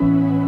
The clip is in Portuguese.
Música